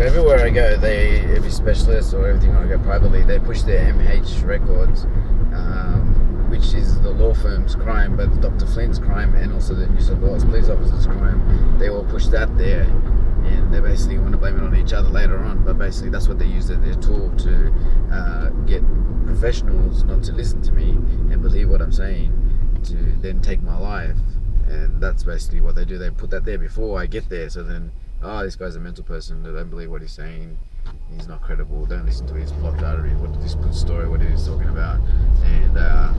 So everywhere I go, they every specialist or everything I go privately, they push their MH records, um, which is the law firm's crime, but Dr. Flynn's crime and also the New South Wales police officer's crime. They all push that there, and they basically want to blame it on each other later on. But basically, that's what they use as their tool to uh, get professionals not to listen to me and believe what I'm saying, to then take my life. And that's basically what they do. They put that there before I get there, so then oh, this guy's a mental person. I don't believe what he's saying. He's not credible. Don't listen to his blocked artery. What this story, what he's talking about, and uh,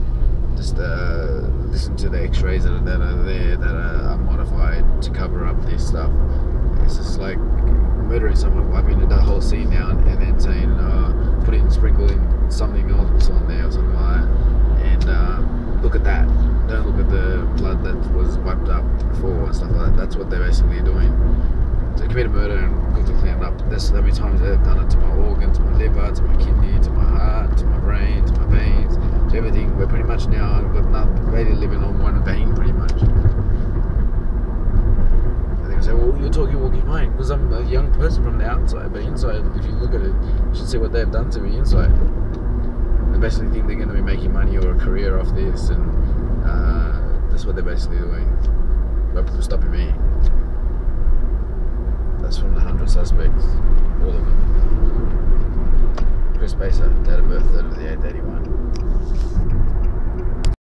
just uh, listen to the X-rays that are, that are there that are, modified to cover up this stuff. It's just like murdering someone, wiping that whole scene down, and then saying, uh, putting sprinkling something else on there or something like that, and uh, look at that. Don't look at the blood that was wiped up before and stuff like that. That's what they're basically doing to commit a murder and clean it up. That's how many times they've done it to my organs, to my liver, to my kidney, to my heart, to my brain, to my veins, to everything. We're pretty much now got nothing, really living on one vein, pretty much. I think I say, well, you're talking walking fine because I'm a young person from the outside, but inside, if you look at it, you should see what they've done to me inside. They basically think they're going to be making money or a career off this, and uh, that's what they're basically doing. But stopping me suspects, all of them. Chris Paisa, date of birth, date of